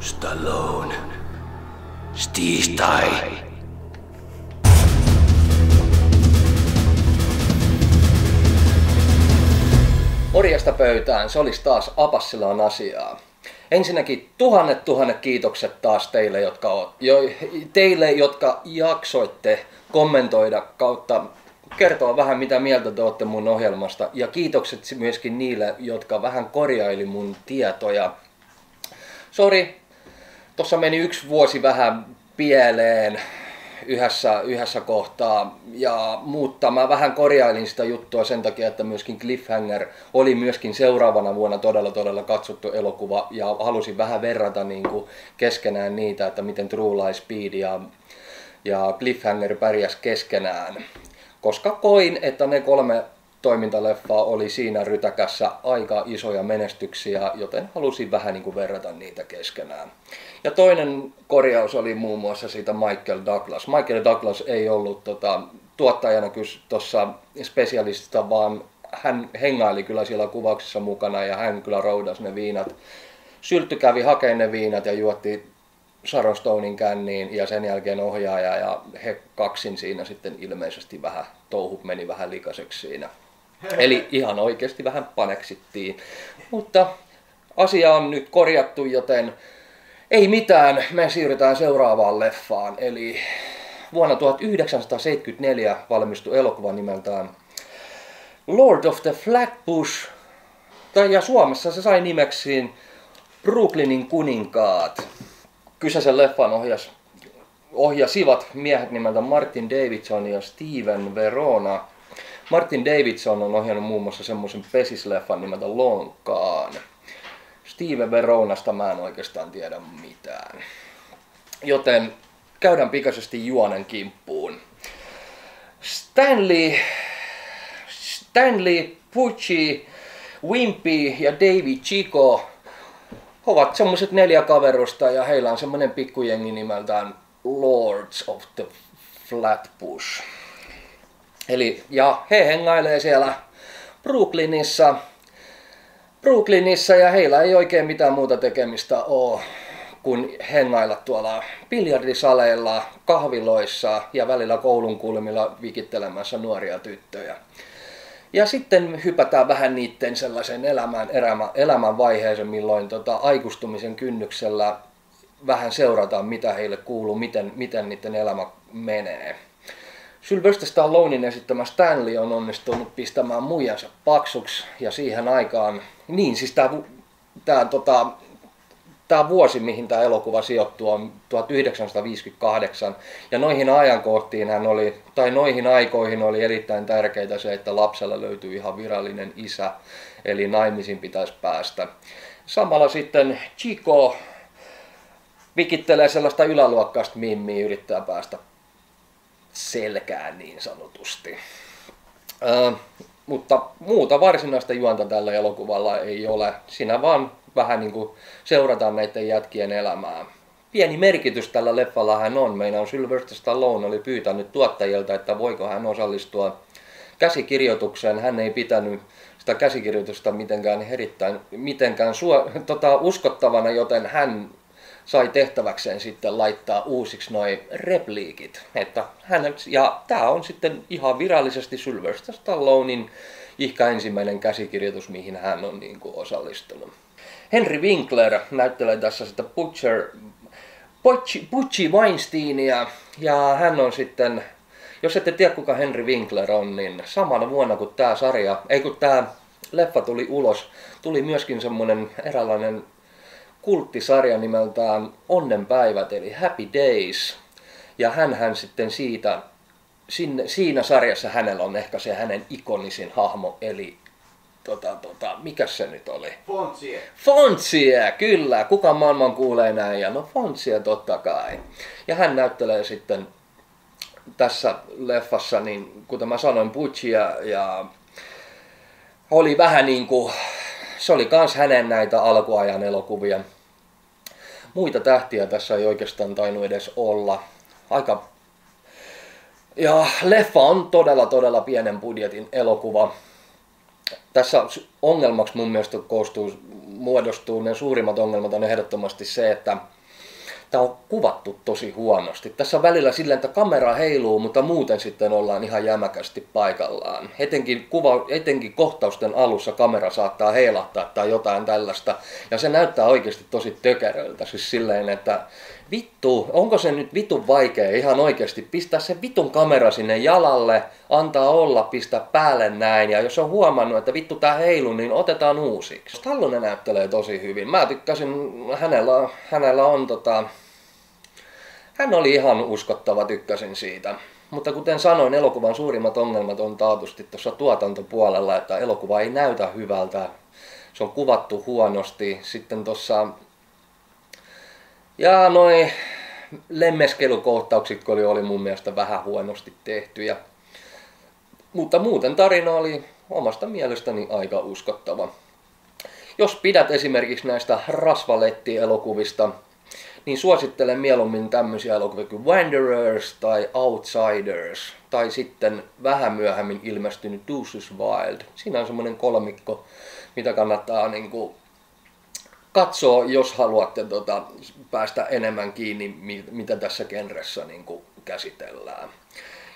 Stallone. Stiihtai. Morjesta pöytään, se olisi taas Apassilaan asiaa. Ensinnäkin tuhannet tuhannet kiitokset taas teille, jotka, o, jo, teille, jotka jaksoitte kommentoida kautta kertoa vähän mitä mieltä te olette mun ohjelmasta. Ja kiitokset myöskin niille, jotka vähän korjaili mun tietoja. Sori, tuossa meni yksi vuosi vähän pieleen yhdessä, yhdessä kohtaa. Ja mutta mä vähän korjailin sitä juttua sen takia, että myöskin Cliffhanger oli myöskin seuraavana vuonna todella todella katsottu elokuva. Ja halusin vähän verrata niin kuin keskenään niitä, että miten True Lies Speed ja, ja Cliffhanger pärjäs keskenään. Koska koin, että ne kolme toimintaleffaa oli siinä rytäkässä aika isoja menestyksiä, joten halusin vähän niin kuin verrata niitä keskenään. Ja toinen korjaus oli muun muassa siitä Michael Douglas. Michael Douglas ei ollut tota, tuottajana tuossa spesialistista, vaan hän hengaili kyllä siellä kuvauksessa mukana ja hän kyllä roudasi ne viinat. Syltty kävi hakemaan ne viinat ja juotti Sharon Stonein känniin ja sen jälkeen ohjaaja ja he kaksin siinä sitten ilmeisesti vähän, touhut meni vähän likaiseksi siinä. Eli ihan oikeasti vähän paneksittiin. Mutta asia on nyt korjattu, joten ei mitään, me siirrytään seuraavaan leffaan. Eli vuonna 1974 valmistui elokuva nimeltään Lord of the Flatbush. Ja Suomessa se sai nimeksiin Brooklynin kuninkaat. Kyseisen leffan ohjas, ohjasivat miehet nimeltä Martin Davidson ja Steven Verona. Martin Davidson on ohjannut muun muassa semmoisen pesisleffan nimeltä Lonkaan. Steve Veronasta mä en oikeastaan tiedä mitään. Joten käydään pikaisesti juonen kimppuun. Stanley, Stanley Pucci, Wimpy ja David Chico ovat semmoiset neljä kaverusta ja heillä on semmoinen pikkujengi nimeltään Lords of the Flatbush. Eli, ja he hengailee siellä Brooklynissa, Brooklynissa ja heillä ei oikein mitään muuta tekemistä ole kuin hengailla tuolla biljardisaleilla, kahviloissa ja välillä koulun kulmilla vikittelemässä nuoria tyttöjä. Ja sitten hypätään vähän niiden sellaisen elämän, elämän, elämän vaiheeseen, milloin tota, aikustumisen kynnyksellä vähän seurataan, mitä heille kuuluu, miten, miten niiden elämä menee. Sylvester Stallonein esittämä Stanley on onnistunut pistämään muijansa paksuksi ja siihen aikaan, niin siis tämä tää, tota, tää vuosi, mihin tämä elokuva sijoittuu, on 1958. Ja noihin ajankohtiin hän oli, tai noihin aikoihin oli erittäin tärkeää se, että lapsella löytyy ihan virallinen isä, eli naimisiin pitäisi päästä. Samalla sitten Chico vikittelee sellaista yläluokkaista mimmiä, yrittää päästä selkään niin sanotusti. Ää, mutta muuta varsinaista juonta tällä elokuvalla ei ole. Siinä vaan vähän niin kuin seurataan näiden jätkien elämää. Pieni merkitys tällä leffalla hän on. Meidän Sylvester Stallone oli pyytänyt tuottajilta, että voiko hän osallistua käsikirjoitukseen. Hän ei pitänyt sitä käsikirjoitusta mitenkään, erittäin, mitenkään suo, tota, uskottavana, joten hän sai tehtäväkseen sitten laittaa uusiksi noin repliikit. Että hän, ja tämä on sitten ihan virallisesti Sylvester Stallonein ihka ensimmäinen käsikirjoitus, mihin hän on niin kuin osallistunut. Henry Winkler näyttelee tässä sitä Butcher, Butchie, Butchie Weinsteinia ja hän on sitten, jos ette tiedä kuka Henry Winkler on, niin samana vuonna kun tämä sarja, ei kun tämä leffa tuli ulos, tuli myöskin semmoinen eräänlainen kulttisarja nimeltään Onnenpäivät eli Happy Days. Ja hän, hän sitten siitä, sinne, siinä sarjassa hänellä on ehkä se hänen ikonisin hahmo, eli tota, tota, mikä se nyt oli? Fontsie. Fontsie, kyllä. Kuka maailman kuulee näin? Ja no Fontsie totta kai. Ja hän näyttelee sitten tässä leffassa, niin kuten mä sanoin, Butchia ja oli vähän niin kuin se oli kans hänen näitä alkuajan elokuvia. Muita tähtiä tässä ei oikeastaan tainnut edes olla. Aika... Ja leffa on todella todella pienen budjetin elokuva. Tässä ongelmaksi mun mielestä koostuu muodostuu ne suurimmat ongelmat on ehdottomasti se, että tämä on kuvattu tosi huonosti. Tässä on välillä silleen, että kamera heiluu, mutta muuten sitten ollaan ihan jämäkästi paikallaan. Etenkin, kuva, etenkin kohtausten alussa kamera saattaa heilahtaa tai jotain tällaista. Ja se näyttää oikeasti tosi tökeröltä. Siis silleen, että vittu, onko se nyt vitun vaikea ihan oikeasti pistää se vitun kamera sinne jalalle, antaa olla, pistää päälle näin. Ja jos on huomannut, että vittu tää heilu, niin otetaan uusiksi. Stallone näyttelee tosi hyvin. Mä tykkäsin, hänellä, hänellä on tota, hän oli ihan uskottava, tykkäsin siitä. Mutta kuten sanoin, elokuvan suurimmat ongelmat on taatusti tuossa tuotantopuolella, että elokuva ei näytä hyvältä. Se on kuvattu huonosti. Sitten tuossa... Ja noin lemmeskelukohtaukset oli, oli mun mielestä vähän huonosti tehtyjä. Mutta muuten tarina oli omasta mielestäni aika uskottava. Jos pidät esimerkiksi näistä rasvaletti-elokuvista, niin suosittelen mieluummin tämmöisiä elokuvia kuin Wanderers tai Outsiders tai sitten vähän myöhemmin ilmestynyt Deuces Wild. Siinä on semmoinen kolmikko, mitä kannattaa niin kuin katsoa, jos haluatte tota, päästä enemmän kiinni, mitä tässä genressä niin kuin käsitellään.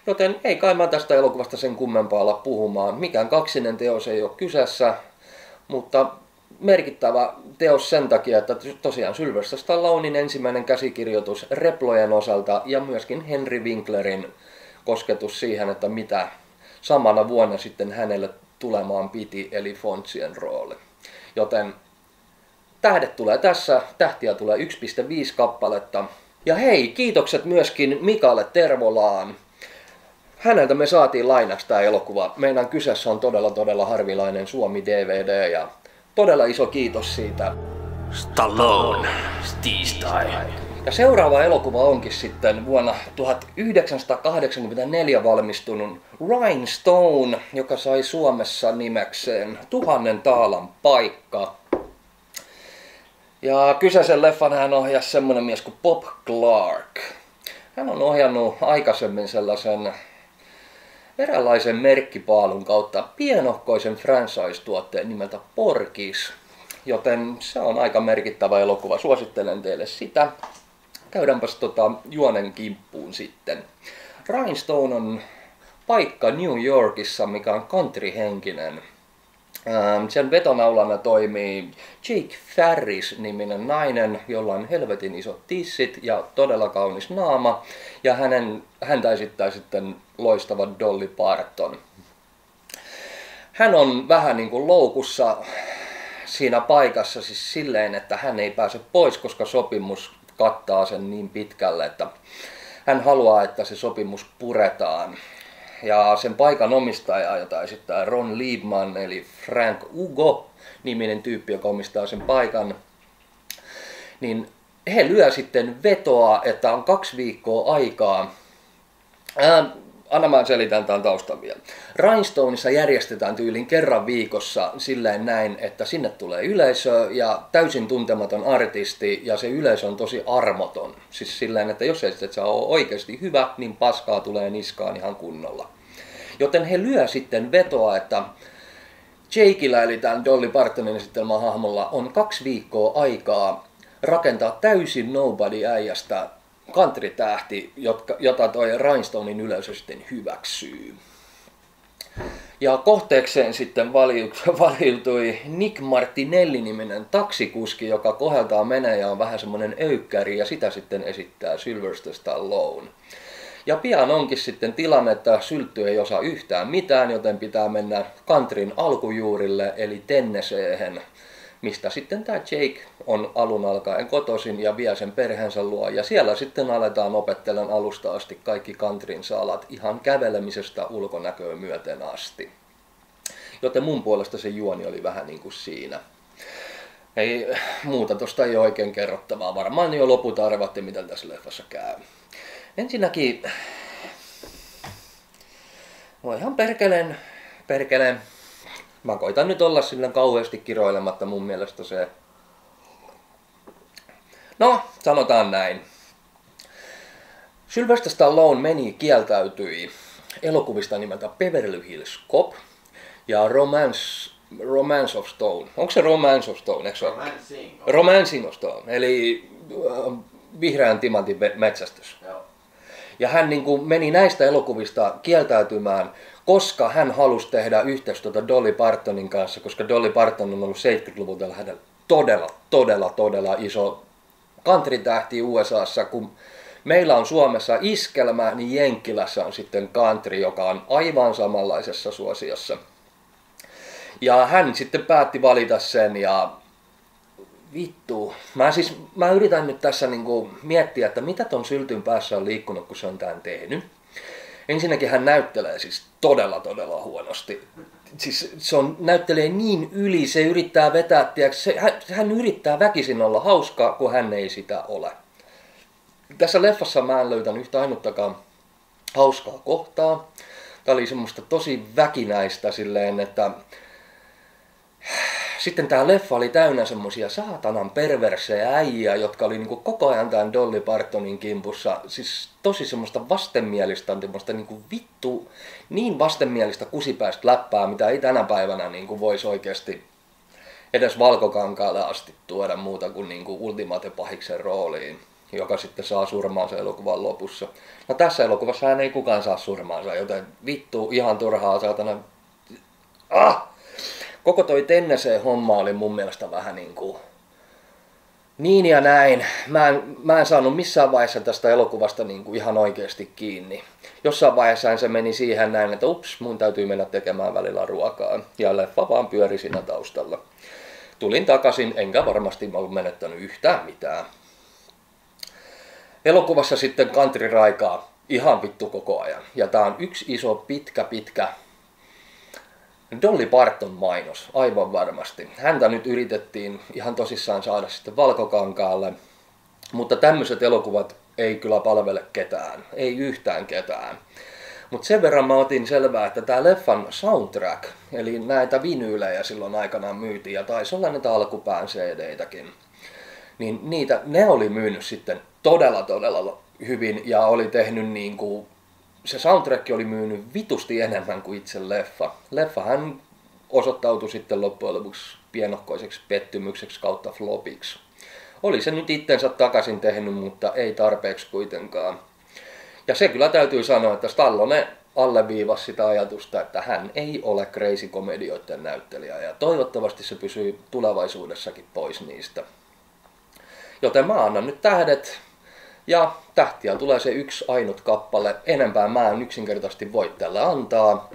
Joten ei kai mä tästä elokuvasta sen kummempaa olla puhumaan. Mikään kaksinen teos ei ole kyseessä, mutta merkittävä teos sen takia, että tosiaan Sylvester Stallonein ensimmäinen käsikirjoitus Replojen osalta ja myöskin Henry Winklerin kosketus siihen, että mitä samana vuonna sitten hänelle tulemaan piti, eli Fontsien rooli. Joten tähdet tulee tässä, tähtiä tulee 1,5 kappaletta. Ja hei, kiitokset myöskin Mikalle Tervolaan. Häneltä me saatiin lainaksi tämä elokuva. Meidän kyseessä on todella todella harvinainen Suomi DVD ja todella iso kiitos siitä. Stallone, Steve Ja seuraava elokuva onkin sitten vuonna 1984 valmistunut Rhinestone, joka sai Suomessa nimekseen Tuhannen taalan paikka. Ja kyseisen leffan hän ohjasi semmonen mies kuin Bob Clark. Hän on ohjannut aikaisemmin sellaisen eräänlaisen merkkipaalun kautta pienohkoisen franchise-tuotteen nimeltä Porkis. Joten se on aika merkittävä elokuva. Suosittelen teille sitä. Käydäänpäs tota juonen kimppuun sitten. Rhinestone on paikka New Yorkissa, mikä on country-henkinen. Ähm, sen vetonaulana toimii Jake Farris-niminen nainen, jolla on helvetin isot tissit ja todella kaunis naama. Ja hänen, häntä esittää sitten loistava Dolly Parton. Hän on vähän niin kuin loukussa siinä paikassa siis silleen, että hän ei pääse pois, koska sopimus kattaa sen niin pitkälle, että hän haluaa, että se sopimus puretaan. Ja sen paikan omistaja, jota esittää Ron Liebman, eli Frank Ugo, niminen tyyppi, joka omistaa sen paikan, niin he lyö sitten vetoa, että on kaksi viikkoa aikaa. Ää, anna mä selitän tämän taustan vielä. Rhinestoneissa järjestetään tyylin kerran viikossa silleen näin, että sinne tulee yleisö ja täysin tuntematon artisti ja se yleisö on tosi armoton. Siis silleen, että jos ei saa ole oikeasti hyvä, niin paskaa tulee niskaan ihan kunnolla. Joten he lyö sitten vetoa, että Jakeillä eli tämän Dolly Partonin esittelmän hahmolla on kaksi viikkoa aikaa rakentaa täysin country-tähti, jota toi Rhinestonein yleisö sitten hyväksyy. Ja kohteekseen sitten valiutui Nick Martinelli-niminen taksikuski, joka koheltaa menee ja on vähän semmoinen öykkäri ja sitä sitten esittää Sylvester Stallone. Ja pian onkin sitten tilanne, että syltty ei osaa yhtään mitään, joten pitää mennä kantrin alkujuurille eli Tenneseehen, mistä sitten tämä Jake on alun alkaen kotoisin ja vie sen perheensä luo. Ja siellä sitten aletaan opettelemaan alusta asti kaikki kantrin salat ihan kävelemisestä ulkonäköön myöten asti. Joten mun puolesta se juoni oli vähän niin kuin siinä. Ei, muuta tosta ei ole oikein kerrottavaa. Varmaan jo loput arvatte, mitä tässä leffassa käy. Ensinnäkin, no ihan perkeleen, perkeleen. Mä koitan nyt olla sillä kauheasti kiroilematta mun mielestä se. No, sanotaan näin. Sylvester Stallone meni kieltäytyi elokuvista nimeltä Beverly Hills Cop ja Romance Romance of Stone. Onko se Romance of Stone? Eikö? Romancing. Romancing of Stone, eli äh, vihreän timantin me- metsästys. Joo. Ja hän niin kuin meni näistä elokuvista kieltäytymään, koska hän halusi tehdä yhteistyötä Dolly Partonin kanssa, koska Dolly Parton on ollut 70-luvulta hänellä todella, todella, todella iso country-tähti USAssa, kun meillä on Suomessa iskelmä, niin Jenkkilässä on sitten country, joka on aivan samanlaisessa suosiossa. Ja hän sitten päätti valita sen ja vittu. Mä siis, mä yritän nyt tässä niinku miettiä, että mitä ton syltyn päässä on liikkunut, kun se on tämän tehnyt. Ensinnäkin hän näyttelee siis todella, todella huonosti. Siis se on, näyttelee niin yli, se yrittää vetää, tiedätkö, se, hän, hän yrittää väkisin olla hauskaa, kun hän ei sitä ole. Tässä leffassa mä en löytänyt yhtä ainuttakaan hauskaa kohtaa. Tämä oli semmoista tosi väkinäistä silleen, että sitten tämä leffa oli täynnä semmoisia saatanan perversejä äijä, jotka oli niinku koko ajan tämän Dolly Partonin kimpussa. Siis tosi semmoista vastenmielistä, semmoista niinku vittu, niin vastenmielistä kusipäistä läppää, mitä ei tänä päivänä niinku voisi oikeasti edes valkokankaalle asti tuoda muuta kuin niinku Ultimate Pahiksen rooliin, joka sitten saa surmaansa elokuvan lopussa. No tässä elokuvassa hän ei kukaan saa surmaansa, joten vittu ihan turhaa saatana. Ah! Koko toi Tennessee-homma oli mun mielestä vähän niin kuin niin ja näin. Mä en, mä en saanut missään vaiheessa tästä elokuvasta niin kuin ihan oikeasti kiinni. Jossain vaiheessa se meni siihen näin, että ups, mun täytyy mennä tekemään välillä ruokaa. Ja leffa vaan pyöri siinä taustalla. Tulin takaisin, enkä varmasti ollut menettänyt yhtään mitään. Elokuvassa sitten country raikaa ihan vittu koko ajan. Ja tää on yksi iso, pitkä, pitkä Dolly Parton mainos, aivan varmasti. Häntä nyt yritettiin ihan tosissaan saada sitten valkokankaalle, mutta tämmöiset elokuvat ei kyllä palvele ketään, ei yhtään ketään. Mutta sen verran mä otin selvää, että tämä leffan soundtrack, eli näitä vinyylejä silloin aikanaan myytiin, ja taisi olla näitä alkupään CD-täkin, niin niitä, ne oli myynyt sitten todella todella hyvin ja oli tehnyt niin kuin se soundtrack oli myynyt vitusti enemmän kuin itse leffa. Leffahan osoittautui sitten loppujen lopuksi pienokkoiseksi pettymykseksi kautta flopiksi. Oli se nyt itsensä takaisin tehnyt, mutta ei tarpeeksi kuitenkaan. Ja se kyllä täytyy sanoa, että Stallone alleviivasi sitä ajatusta, että hän ei ole crazy komedioiden näyttelijä ja toivottavasti se pysyy tulevaisuudessakin pois niistä. Joten mä annan nyt tähdet ja tähtiä tulee se yksi ainut kappale. Enempää mä en yksinkertaisesti voi tällä antaa.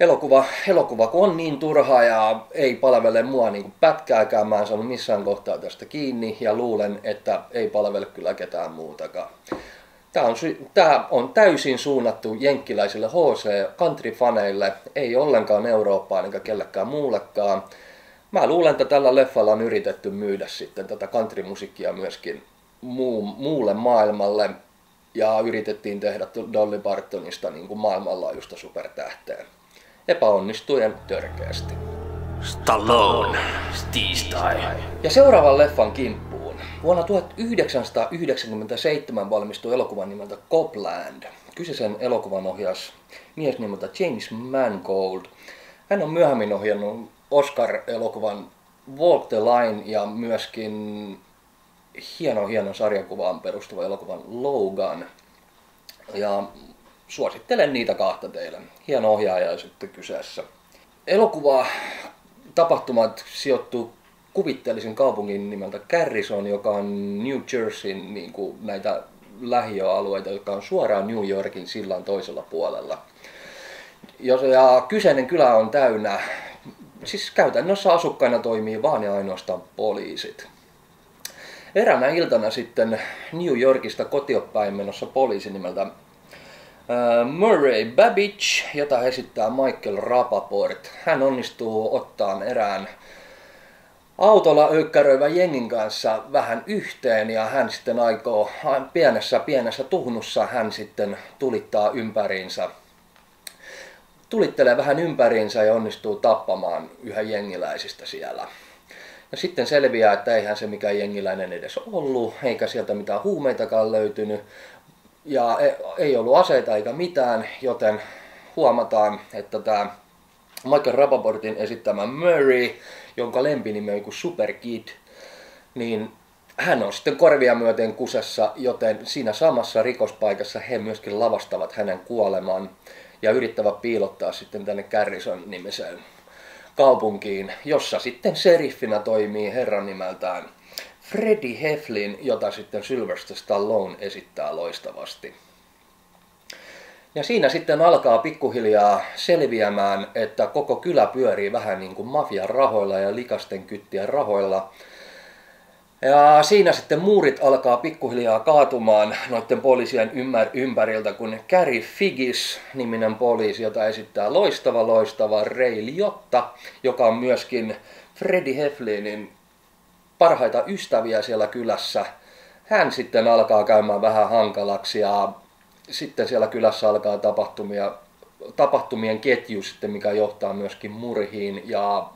Elokuva, elokuva kun on niin turha ja ei palvele mua niin kuin pätkääkään, mä en saanut missään kohtaa tästä kiinni ja luulen, että ei palvele kyllä ketään muutakaan. Tämä on, tämä on täysin suunnattu jenkkiläisille HC country-faneille, ei ollenkaan Eurooppaan eikä kellekään muullekaan. Mä luulen, että tällä leffalla on yritetty myydä sitten tätä country-musiikkia myöskin muu, muulle maailmalle ja yritettiin tehdä Dolly Partonista niin kuin maailmanlaajuista supertähteä. Epäonnistuen törkeästi. Stallone, Steve Ja seuraavan leffan kimppuun. Vuonna 1997 valmistui elokuvan nimeltä Copland. Kyseisen elokuvan ohjas mies nimeltä James Mangold. Hän on myöhemmin ohjannut Oscar-elokuvan Walk the Line ja myöskin hieno, hieno sarjakuvaan perustuva elokuvan Logan. Ja suosittelen niitä kahta teille. Hieno ohjaaja sitten kyseessä. Elokuva tapahtumat sijoittuu kuvitteellisen kaupungin nimeltä Garrison, joka on New Jerseyn niin kuin näitä lähiöalueita, jotka on suoraan New Yorkin sillan toisella puolella. Ja kyseinen kylä on täynnä, siis käytännössä asukkaina toimii vaan ja ainoastaan poliisit. Eräänä iltana sitten New Yorkista kotiopäin menossa poliisi nimeltä Murray Babbage, jota esittää Michael Rapaport. Hän onnistuu ottaan erään autolla öykkäröivän jengin kanssa vähän yhteen ja hän sitten aikoo pienessä pienessä tuhnussa hän sitten tulittaa ympäriinsä tulittelee vähän ympäriinsä ja onnistuu tappamaan yhä jengiläisistä siellä. Ja sitten selviää, että eihän se mikään jengiläinen edes ollut, eikä sieltä mitään huumeitakaan löytynyt. Ja e- ei ollut aseita eikä mitään, joten huomataan, että tämä Michael Rapaportin esittämä Murray, jonka lempinimi on joku Super Kid, niin hän on sitten korvia myöten kusessa, joten siinä samassa rikospaikassa he myöskin lavastavat hänen kuoleman ja yrittävät piilottaa sitten tänne Garrison nimiseen kaupunkiin, jossa sitten seriffinä toimii herran nimeltään Freddie Heflin, jota sitten Sylvester Stallone esittää loistavasti. Ja siinä sitten alkaa pikkuhiljaa selviämään, että koko kylä pyörii vähän niin kuin mafian rahoilla ja likasten kyttien rahoilla. Ja siinä sitten muurit alkaa pikkuhiljaa kaatumaan noiden poliisien ymmär- ympäriltä, kun Carrie Figgis, niminen poliisi, jota esittää loistava loistava Ray Liotta, joka on myöskin Freddie Heflinin parhaita ystäviä siellä kylässä. Hän sitten alkaa käymään vähän hankalaksi ja sitten siellä kylässä alkaa tapahtumia, tapahtumien ketju sitten, mikä johtaa myöskin murhiin ja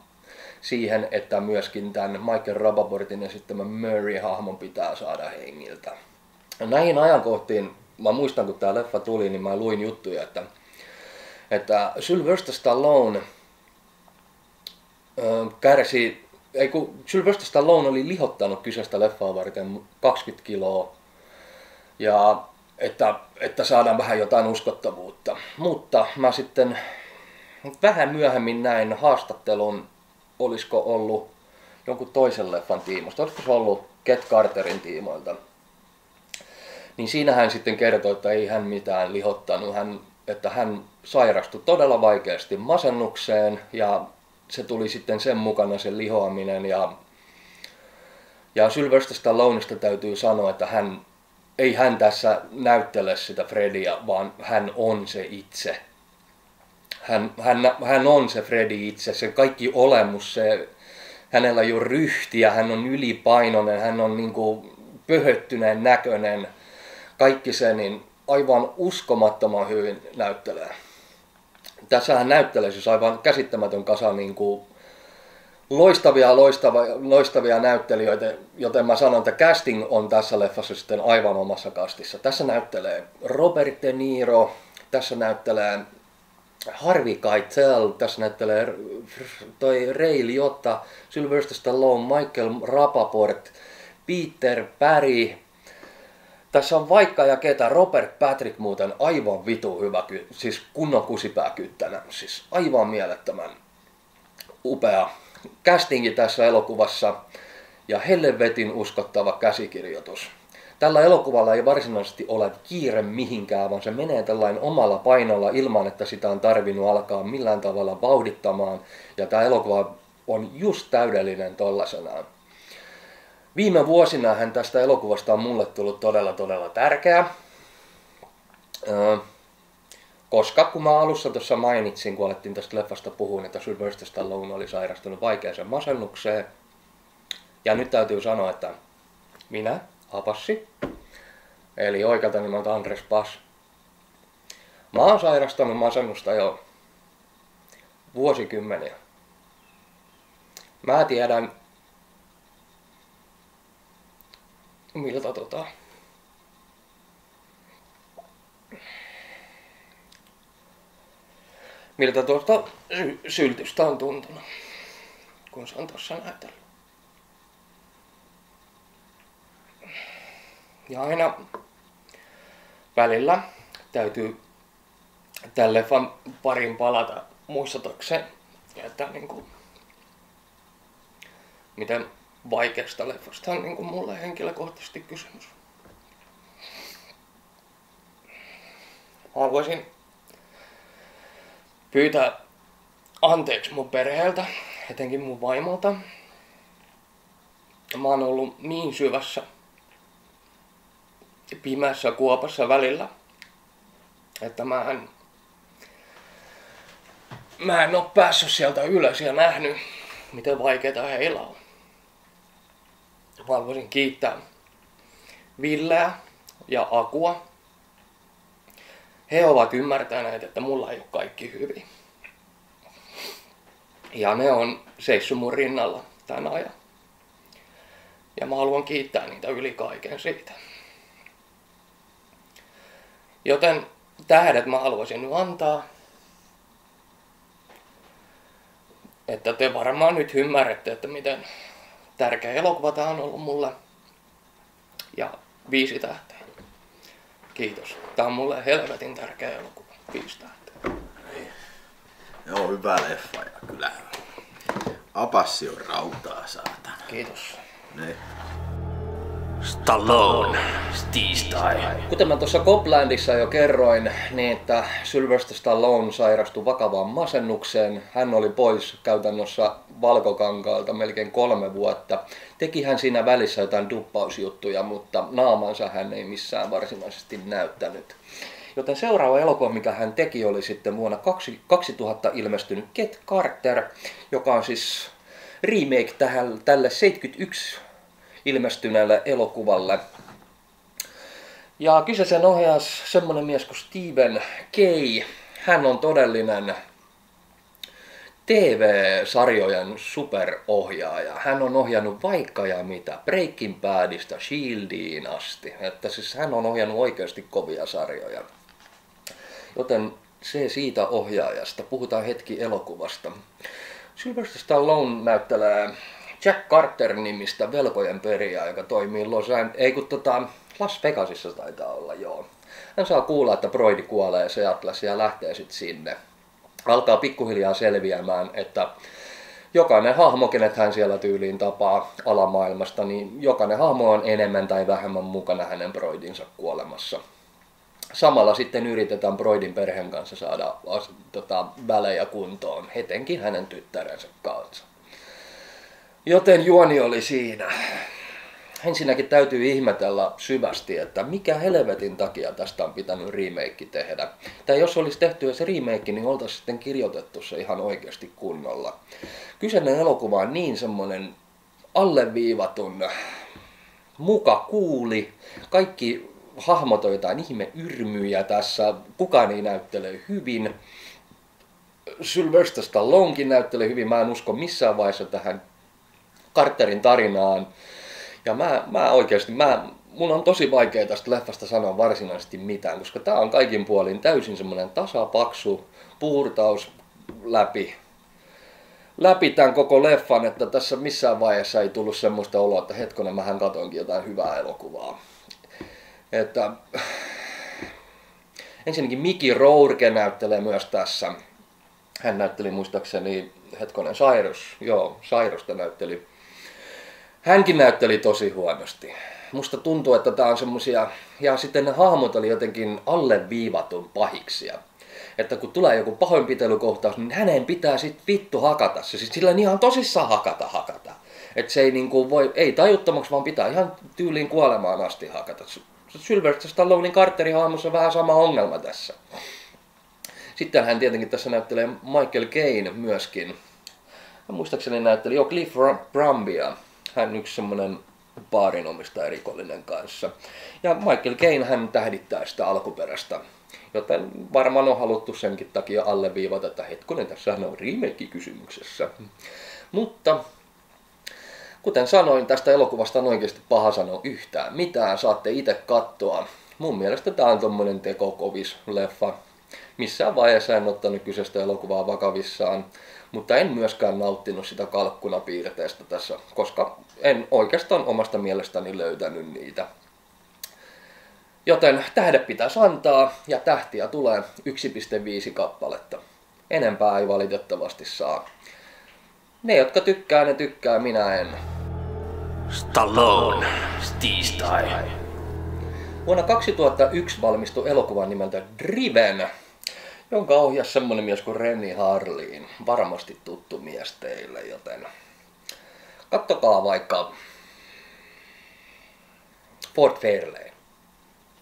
siihen, että myöskin tämän Michael Rabaportin esittämän Murray-hahmon pitää saada hengiltä. Näihin ajankohtiin, mä muistan kun tämä leffa tuli, niin mä luin juttuja, että, että Sylvester Stallone kärsi, ei kun Sylvester Stallone oli lihottanut kyseistä leffaa varten 20 kiloa ja että, että saadaan vähän jotain uskottavuutta. Mutta mä sitten vähän myöhemmin näin haastattelun, olisiko ollut jonkun toisen leffan tiimosta, olisiko se ollut Get Carterin tiimoilta. Niin siinä hän sitten kertoi, että ei hän mitään lihottanut, hän, että hän sairastui todella vaikeasti masennukseen ja se tuli sitten sen mukana se lihoaminen ja ja Sylvester Stalloneista täytyy sanoa, että hän ei hän tässä näyttele sitä Fredia, vaan hän on se itse. Hän, hän, hän on se Fredi itse, se kaikki olemus, se, hänellä ei ole ryhtiä, hän on ylipainoinen, hän on niin kuin pöhöttyneen näköinen, kaikki se, niin aivan uskomattoman hyvin näyttelee. Tässä hän näyttelee siis aivan käsittämätön kasa niin kuin loistavia, loistavia, loistavia näyttelijöitä, joten mä sanon, että casting on tässä leffassa sitten aivan omassa kastissa. Tässä näyttelee Robert De Niro, tässä näyttelee Harvey Keitel, tässä näyttelee toi Ray Liotta, Sylvester Stallone, Michael Rapaport, Peter Perry, tässä on vaikka ja ketä, Robert Patrick muuten aivan vitu hyvä, siis kunnon kusipääkyttänä, siis aivan mielettömän upea castingi tässä elokuvassa. Ja helvetin uskottava käsikirjoitus. Tällä elokuvalla ei varsinaisesti ole kiire mihinkään, vaan se menee tällainen omalla painolla ilman, että sitä on tarvinnut alkaa millään tavalla vauhdittamaan. Ja tämä elokuva on just täydellinen tollasenaan. Viime vuosina hän tästä elokuvasta on mulle tullut todella todella tärkeä. Koska kun mä alussa tuossa mainitsin, kun alettiin tästä leffasta puhua, että Sylvester Stallone oli sairastunut vaikeaseen masennukseen. Ja nyt täytyy sanoa, että minä, Apassi, eli oikealta nimeltä Andres Pass, mä oon sairastanut masennusta jo vuosikymmeniä. Mä tiedän, miltä tota, miltä tuosta sy- syltystä on tuntunut, kun se on tuossa näytellyt. Ja aina välillä täytyy tälle leffan parin palata muistutakseen, että niin kuin, miten vaikeasta leffasta on niin kuin mulle henkilökohtaisesti kysymys. Haluaisin pyytää anteeksi mun perheeltä, etenkin mun vaimolta. Mä oon ollut niin syvässä pimeässä kuopassa välillä, että mä en, mä en oo päässyt sieltä ylös ja nähnyt, miten vaikeita heillä on. Mä kiittää Villeä ja Akua he ovat ymmärtäneet, että mulla ei ole kaikki hyvin. Ja ne on seissyt mun rinnalla tämän ajan. Ja mä haluan kiittää niitä yli kaiken siitä. Joten tähdet mä haluaisin nyt antaa. että te varmaan nyt ymmärrätte, että miten tärkeä elokuva tämä on ollut mulle. Ja viisi tähteä. Kiitos. Tämä on mulle helvetin tärkeä elokuva. Viisi tähteä. Joo, hyvä leffa ja kyllä apassi on rautaa, saatana. Kiitos. Niin. Stallone, tiistai. Kuten mä tuossa Coplandissa jo kerroin, niin että Sylvester Stallone sairastui vakavaan masennukseen. Hän oli pois käytännössä valkokankaalta melkein kolme vuotta. Teki hän siinä välissä jotain duppausjuttuja, mutta naamansa hän ei missään varsinaisesti näyttänyt. Joten seuraava elokuva, mikä hän teki, oli sitten vuonna 2000 ilmestynyt Get Carter, joka on siis remake tähän, tälle 71 ilmestyneelle elokuvalle. Ja kyseisen ohjaus semmonen mies kuin Steven Kay. Hän on todellinen TV-sarjojen superohjaaja. Hän on ohjannut vaikka ja mitä, Breaking Badista Shieldiin asti. Että siis hän on ohjannut oikeasti kovia sarjoja. Joten se siitä ohjaajasta. Puhutaan hetki elokuvasta. Sylvester Stallone näyttelee Jack Carter-nimistä velkojen perijää, joka toimii Los An- ei kun tota, Las Vegasissa taitaa olla, joo. Hän saa kuulla, että Broidi kuolee Seattleissa ja lähtee sitten sinne. Alkaa pikkuhiljaa selviämään, että jokainen hahmo, kenet hän siellä tyyliin tapaa alamaailmasta, niin jokainen hahmo on enemmän tai vähemmän mukana hänen Broidinsa kuolemassa. Samalla sitten yritetään Broidin perheen kanssa saada tota, välejä kuntoon, etenkin hänen tyttärensä kanssa. Joten juoni oli siinä. Ensinnäkin täytyy ihmetellä syvästi, että mikä helvetin takia tästä on pitänyt remake tehdä. Tai jos olisi tehty se remake, niin oltaisiin sitten kirjoitettu se ihan oikeasti kunnolla. Kyseinen elokuva on niin semmoinen alleviivatun, muka kuuli, kaikki hahmot on jotain ihme yrmyjä tässä, kukaan ei näyttele hyvin. Sylvester Stallonekin näyttelee hyvin, mä en usko missään vaiheessa tähän Carterin tarinaan. Ja mä, mä oikeasti, mä, mun on tosi vaikea tästä leffasta sanoa varsinaisesti mitään, koska tää on kaikin puolin täysin semmoinen tasapaksu puurtaus läpi, läpi tämän koko leffan, että tässä missään vaiheessa ei tullut semmoista oloa, että hetkonen, mähän katoinkin jotain hyvää elokuvaa. Että ensinnäkin Miki Rourke näyttelee myös tässä. Hän näytteli muistaakseni, hetkonen, Cyrus, joo, Cyrusta näytteli hänkin näytteli tosi huonosti. Musta tuntuu, että tää on semmosia, ja sitten ne hahmot oli jotenkin alleviivatun pahiksia. Että kun tulee joku pahoinpitelykohtaus, niin hänen pitää sit vittu hakata se. Siis sillä ihan tosissaan hakata hakata. Että se ei niinku voi, ei tajuttomaksi, vaan pitää ihan tyyliin kuolemaan asti hakata. Sylvester Stallonein Carterin hahmossa on vähän sama ongelma tässä. Sitten hän tietenkin tässä näyttelee Michael Caine myöskin. Muistaakseni näytteli jo Cliff Brambia hän yksi semmoinen baarinomistaja rikollinen kanssa. Ja Michael Caine hän tähdittää sitä alkuperäistä, joten varmaan on haluttu senkin takia alleviivata, että hetkonen, tässä on remake kysymyksessä. Mutta kuten sanoin, tästä elokuvasta on oikeasti paha sanoa yhtään mitään, saatte itse katsoa. Mun mielestä tämä on tommonen tekokovis leffa. Missään vaiheessa en ottanut kyseistä elokuvaa vakavissaan. Mutta en myöskään nauttinut sitä kalkkunapiirteestä tässä, koska en oikeastaan omasta mielestäni löytänyt niitä. Joten tähde pitäisi antaa ja tähtiä tulee 1,5 kappaletta. Enempää ei valitettavasti saa. Ne, jotka tykkää, ne tykkää, minä en. Stallone, tiistai. Vuonna 2001 valmistui elokuvan nimeltä Driven, jonka ohjasi semmonen mies kuin Renny Harlin. Varmasti tuttu mies teille, joten kattokaa vaikka Ford Fairlane,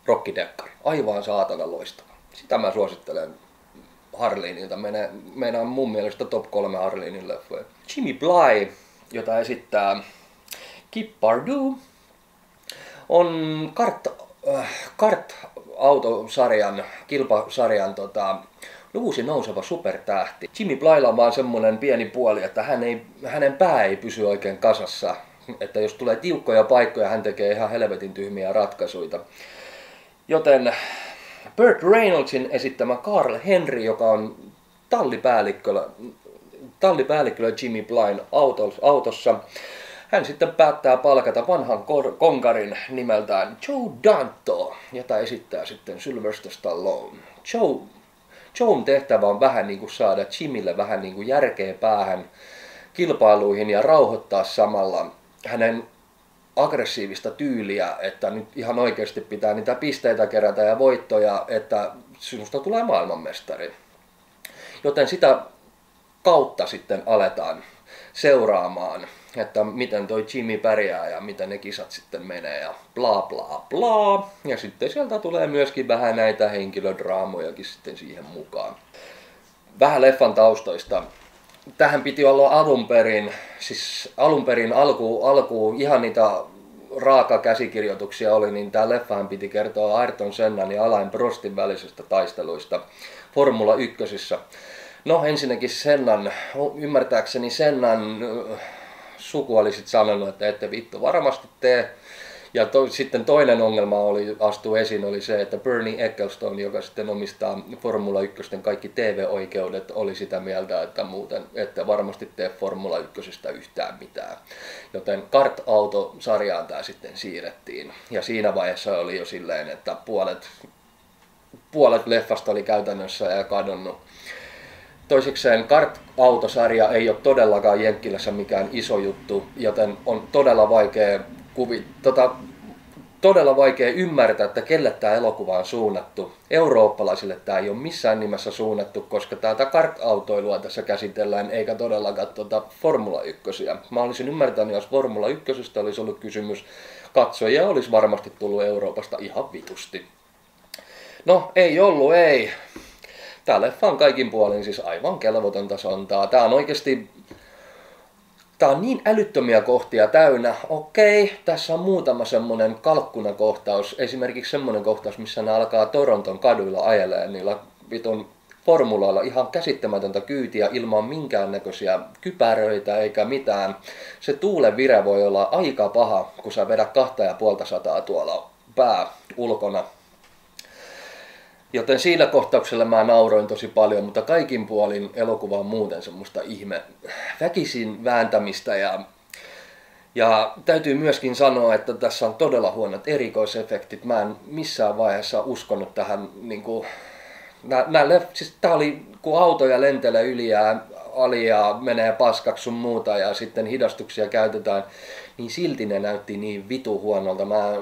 Rocky Dekkari. Aivan saatana loistava. Sitä mä suosittelen Harlinilta. Meidän on mun mielestä top kolme Harlinin leffoja. Jimmy Bly, jota esittää Kip Pardue, on kart, äh, kart-autosarjan, kilpasarjan tota, uusi nouseva supertähti. Jimmy Blylla on vaan semmonen pieni puoli, että hän ei, hänen pää ei pysy oikein kasassa. Että jos tulee tiukkoja paikkoja, hän tekee ihan helvetin tyhmiä ratkaisuja. Joten Burt Reynoldsin esittämä Carl Henry, joka on tallipäällikkö tallipäällikkö Jimmy Blind autossa. Hän sitten päättää palkata vanhan konkarin nimeltään Joe Danto, jota esittää sitten Sylvester Stallone. Joe, Joen tehtävä on vähän niin kuin saada Jimille vähän niin kuin järkeä päähän kilpailuihin ja rauhoittaa samalla hänen aggressiivista tyyliä, että nyt ihan oikeasti pitää niitä pisteitä kerätä ja voittoja, että sinusta tulee maailmanmestari. Joten sitä kautta sitten aletaan seuraamaan, että miten toi Jimmy pärjää ja miten ne kisat sitten menee ja bla bla bla. Ja sitten sieltä tulee myöskin vähän näitä henkilödraamojakin sitten siihen mukaan. Vähän leffan taustoista tähän piti olla alun perin, siis alun perin alku, alku ihan niitä raaka käsikirjoituksia oli, niin tämä leffahan piti kertoa Ayrton Sennan ja Alain Prostin välisestä taisteluista Formula 1. No ensinnäkin Sennan, ymmärtääkseni Sennan suku oli sitten sanonut, että ette vittu varmasti tee ja to, sitten toinen ongelma oli, astui esiin oli se, että Bernie Ecclestone, joka sitten omistaa Formula 1 kaikki TV-oikeudet, oli sitä mieltä, että muuten ette varmasti tee Formula 1 yhtään mitään. Joten kart-auto-sarjaan tämä sitten siirrettiin. Ja siinä vaiheessa oli jo silleen, että puolet, puolet leffasta oli käytännössä ja kadonnut. Toisekseen kart-autosarja ei ole todellakaan Jenkkilässä mikään iso juttu, joten on todella vaikea kuvi, tota, todella vaikea ymmärtää, että kelle tämä elokuva on suunnattu. Eurooppalaisille tämä ei ole missään nimessä suunnattu, koska täältä kart-autoilua tässä käsitellään, eikä todellakaan tuota Formula 1. Mä olisin ymmärtänyt, jos Formula 1 olisi ollut kysymys, katsojia olisi varmasti tullut Euroopasta ihan vitusti. No, ei ollut, ei. Tää leffa on kaikin puolin siis aivan kelvotonta sontaa. Tää on oikeasti Tää on niin älyttömiä kohtia täynnä. Okei, tässä on muutama semmonen kalkkunakohtaus. Esimerkiksi semmonen kohtaus, missä ne alkaa Toronton kaduilla ajelee niillä vitun formuloilla ihan käsittämätöntä kyytiä ilman minkäännäköisiä kypäröitä eikä mitään. Se tuulen vire voi olla aika paha, kun sä vedät kahta ja puolta sataa tuolla pää ulkona Joten siinä kohtauksella mä nauroin tosi paljon, mutta kaikin puolin elokuva on muuten semmoista ihme väkisin vääntämistä ja ja täytyy myöskin sanoa, että tässä on todella huonot erikoisefektit. Mä en missään vaiheessa uskonut tähän, niin kuin, nää, nää, siis tää oli, kun autoja lentelee yli ja ali ja menee paskaksi sun muuta ja sitten hidastuksia käytetään, niin silti ne näytti niin vitu huonolta. Mä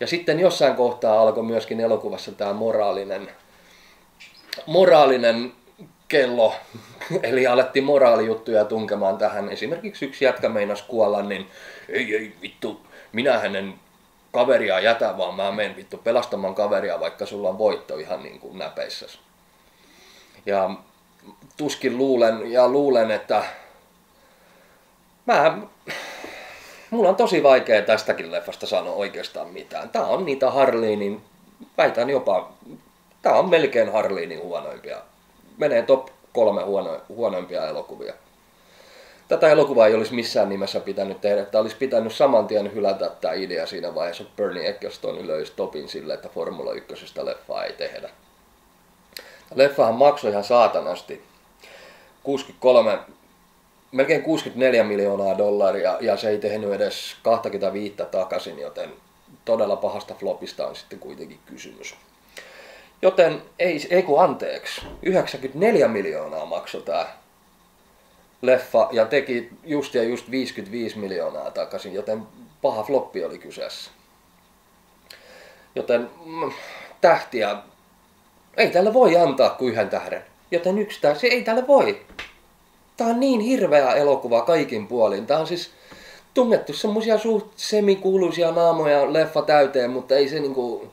ja sitten jossain kohtaa alkoi myöskin elokuvassa tämä moraalinen, moraalinen kello, eli alettiin moraalijuttuja tunkemaan tähän. Esimerkiksi yksi jätkä meinas kuolla, niin ei, ei vittu, minä hänen kaveria jätä, vaan mä menen vittu pelastamaan kaveria, vaikka sulla on voitto ihan niin kuin näpeissä. Ja tuskin luulen, ja luulen, että mä mulla on tosi vaikea tästäkin leffasta sanoa oikeastaan mitään. Tää on niitä Harleenin, väitän jopa, tää on melkein Harleenin huonoimpia. Menee top kolme huono, huonoimpia elokuvia. Tätä elokuvaa ei olisi missään nimessä pitänyt tehdä. Tämä olisi pitänyt saman tien hylätä tämä idea siinä vaiheessa, että Bernie Ecclestone löysi topin sille, että Formula 1 leffaa ei tehdä. Leffahan maksoi ihan saatanasti. 63 melkein 64 miljoonaa dollaria ja se ei tehnyt edes 25 takaisin, joten todella pahasta flopista on sitten kuitenkin kysymys. Joten ei, ei kun anteeksi, 94 miljoonaa maksoi tämä leffa ja teki just ja just 55 miljoonaa takaisin, joten paha floppi oli kyseessä. Joten mm, tähtiä ei tälle voi antaa kuin yhden tähden. Joten yksi tähti, ei tälle voi. Tää on niin hirveä elokuva kaikin puolin. Tää on siis tungettu semmosia suht semikuuluisia naamoja leffa täyteen, mutta ei se niinku...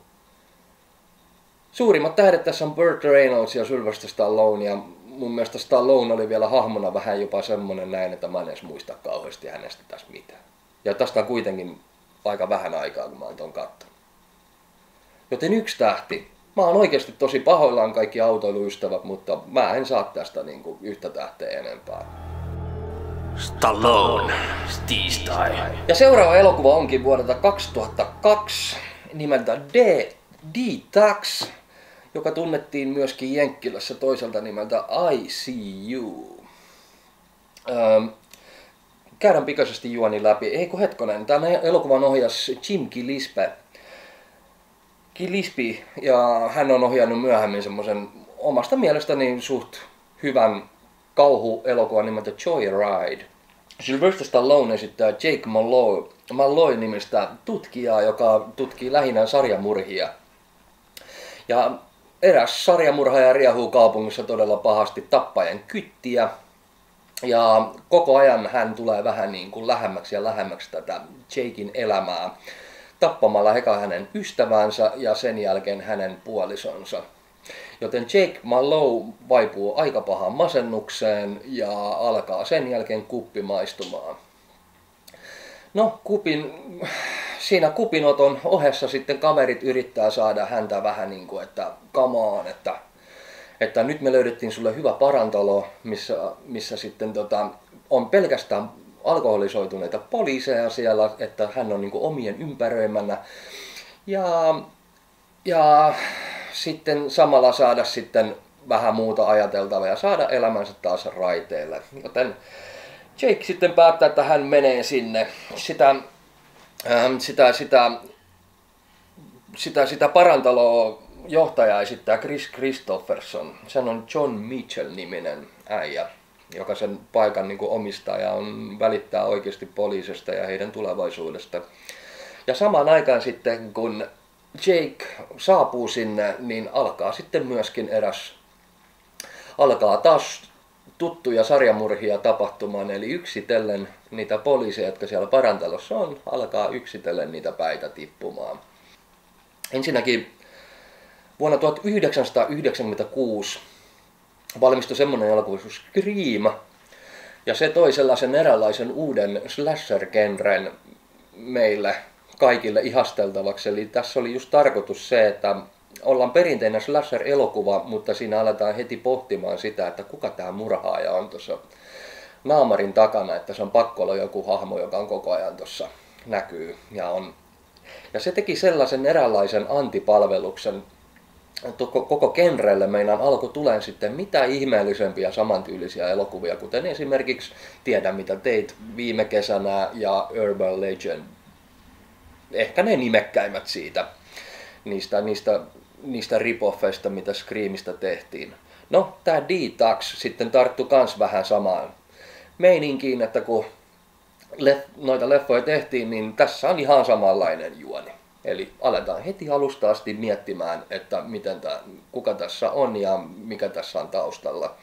Suurimmat tähdet tässä on Burt Reynolds ja Sylvester Stallone ja mun mielestä Stallone oli vielä hahmona vähän jopa semmonen näin, että mä en edes muista kauheasti hänestä tässä mitään. Ja tästä on kuitenkin aika vähän aikaa, kun mä oon ton kattonut. Joten yksi tähti, mä oon oikeasti tosi pahoillaan kaikki autoiluystävät, mutta mä en saa tästä niinku yhtä tähteä enempää. Stallone, tiistai. Ja seuraava elokuva onkin vuodelta 2002 nimeltä D. D-Tax, joka tunnettiin myöskin Jenkkilässä toiselta nimeltä ICU. Öö, käydään pikaisesti juoni läpi. Ei kun hetkonen, tämä elokuvan ohjas Jim Gillespie. Gillespie, ja hän on ohjannut myöhemmin semmoisen omasta mielestäni suht hyvän kauhuelokuvan nimeltä Joyride. Sylvester Stallone esittää Jake Malloy, Malloy nimistä tutkijaa, joka tutkii lähinnä sarjamurhia. Ja eräs sarjamurhaaja riehuu kaupungissa todella pahasti tappajan kyttiä. Ja koko ajan hän tulee vähän niin kuin lähemmäksi ja lähemmäksi tätä Jakein elämää tappamalla eka hänen ystävänsä ja sen jälkeen hänen puolisonsa. Joten Jake Mallow vaipuu aika pahaan masennukseen ja alkaa sen jälkeen kuppi maistumaan. No, kupin, siinä kupinoton ohessa sitten kaverit yrittää saada häntä vähän niin kuin, että kamaan, että, että nyt me löydettiin sulle hyvä parantalo, missä, missä sitten tota, on pelkästään alkoholisoituneita poliiseja siellä, että hän on niin kuin omien ympäröimänä. Ja, ja sitten samalla saada sitten vähän muuta ajateltavaa ja saada elämänsä taas raiteille. Joten Jake sitten päättää, että hän menee sinne. Sitä, ähm, sitä, sitä, sitä, sitä parantaloa johtaja esittää Chris Christopherson. Sen on John Mitchell-niminen äijä, joka sen paikan niin kuin omistaa ja on, välittää oikeasti poliisista ja heidän tulevaisuudesta. Ja samaan aikaan sitten, kun Jake saapuu sinne, niin alkaa sitten myöskin eräs, alkaa taas tuttuja sarjamurhia tapahtumaan, eli yksitellen niitä poliiseja, jotka siellä parantalossa on, alkaa yksitellen niitä päitä tippumaan. Ensinnäkin vuonna 1996 valmistui semmoinen elokuva kuin Scream, ja se toi sellaisen eräänlaisen uuden slasher-genren meille kaikille ihasteltavaksi. Eli tässä oli just tarkoitus se, että ollaan perinteinen slasher-elokuva, mutta siinä aletaan heti pohtimaan sitä, että kuka tämä murhaaja on tuossa naamarin takana, että se on pakko olla joku hahmo, joka on koko ajan tuossa näkyy. Ja, on. ja se teki sellaisen eräänlaisen antipalveluksen koko genrelle meinaan alkoi tulee sitten mitä ihmeellisempiä samantyylisiä elokuvia, kuten esimerkiksi Tiedä mitä teit viime kesänä ja Urban Legend ehkä ne nimekkäimmät siitä, niistä, niistä, niistä ripoffeista, mitä Screamista tehtiin. No, tämä Detox sitten tarttu kans vähän samaan meininkiin, että kun leff, noita leffoja tehtiin, niin tässä on ihan samanlainen juoni. Eli aletaan heti alusta asti miettimään, että miten tää, kuka tässä on ja mikä tässä on taustalla.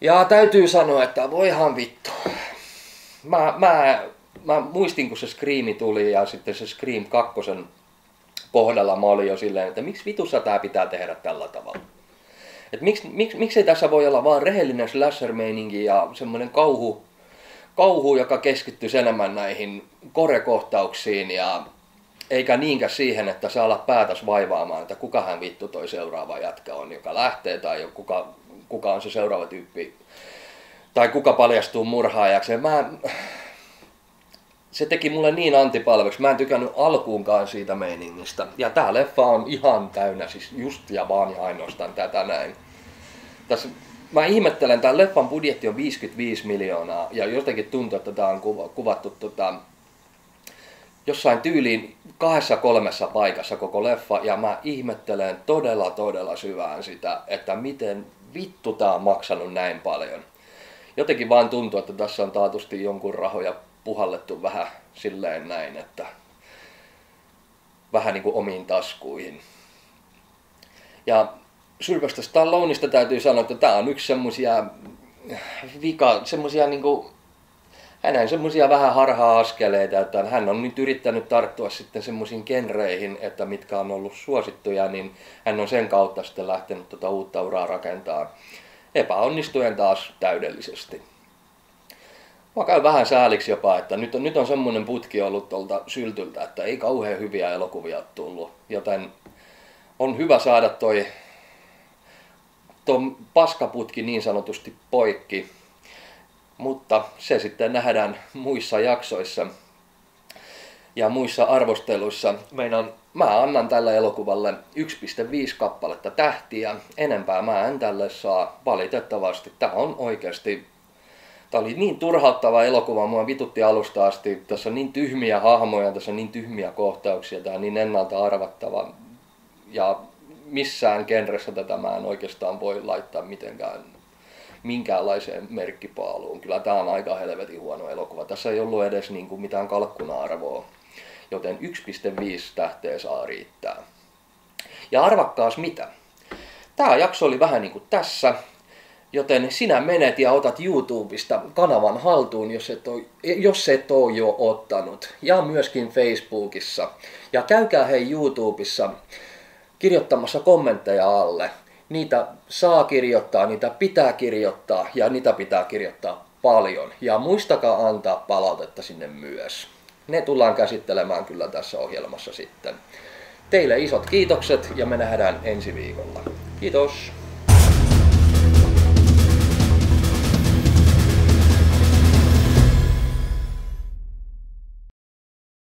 Ja täytyy sanoa, että voihan vittu. Mä, mä mä muistin, kun se Scream tuli ja sitten se Scream 2 kohdalla mä olin jo silleen, että miksi vitussa tää pitää tehdä tällä tavalla. Et miksi, miksi, miksei tässä voi olla vaan rehellinen slasher ja semmoinen kauhu, kauhu, joka keskittyy enemmän näihin korekohtauksiin ja eikä niinkään siihen, että saa olla päätäs vaivaamaan, että kuka hän vittu toi seuraava jatka on, joka lähtee tai kuka, kuka on se seuraava tyyppi tai kuka paljastuu murhaajaksi. Mä, se teki mulle niin antipalveluksi. Mä en tykännyt alkuunkaan siitä meiningistä. Ja tää leffa on ihan täynnä, siis just ja vaan ja ainoastaan tätä näin. Tässä, mä ihmettelen, tämän leffan budjetti on 55 miljoonaa ja jotenkin tuntuu, että tämä on kuvattu tota, jossain tyyliin kahdessa kolmessa paikassa koko leffa ja mä ihmettelen todella todella syvään sitä, että miten vittu tää on maksanut näin paljon. Jotenkin vaan tuntuu, että tässä on taatusti jonkun rahoja puhallettu vähän silleen näin, että vähän niin kuin omiin taskuihin. Ja Sylvester Stalloneista täytyy sanoa, että tämä on yksi semmosia vika, semmosia niinku, hänen semmosia vähän harha-askeleita, että hän on nyt yrittänyt tarttua sitten semmoisiin genreihin, että mitkä on ollut suosittuja, niin hän on sen kautta sitten lähtenyt tuota uutta uraa rakentaa epäonnistuen taas täydellisesti. Mä käyn vähän sääliksi jopa, että nyt on, nyt on semmoinen putki ollut tuolta syltyltä, että ei kauhean hyviä elokuvia tullut. Joten on hyvä saada toi tuon paskaputki niin sanotusti poikki. Mutta se sitten nähdään muissa jaksoissa ja muissa arvosteluissa. Meidän, mä annan tälle elokuvalle 1,5 kappaletta tähtiä. Enempää mä en tälle saa valitettavasti. Tämä on oikeasti Tämä oli niin turhauttava elokuva, mua vitutti alusta asti. Tässä on niin tyhmiä hahmoja, tässä on niin tyhmiä kohtauksia, tämä on niin ennalta arvattava. Ja missään genressä tätä mä en oikeastaan voi laittaa mitenkään minkäänlaiseen merkkipaaluun. Kyllä tämä on aika helvetin huono elokuva. Tässä ei ollut edes niin kuin mitään kalkkuna-arvoa, joten 1,5 tähteä saa riittää. Ja arvakkaas mitä? Tämä jakso oli vähän niin kuin tässä, joten sinä menet ja otat YouTubesta kanavan haltuun, jos et, ole, jos et ole jo ottanut. Ja myöskin Facebookissa. Ja käykää hei YouTubessa kirjoittamassa kommentteja alle. Niitä saa kirjoittaa, niitä pitää kirjoittaa ja niitä pitää kirjoittaa paljon. Ja muistakaa antaa palautetta sinne myös. Ne tullaan käsittelemään kyllä tässä ohjelmassa sitten. Teille isot kiitokset ja me nähdään ensi viikolla. Kiitos!